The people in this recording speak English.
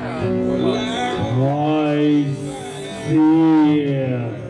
I see.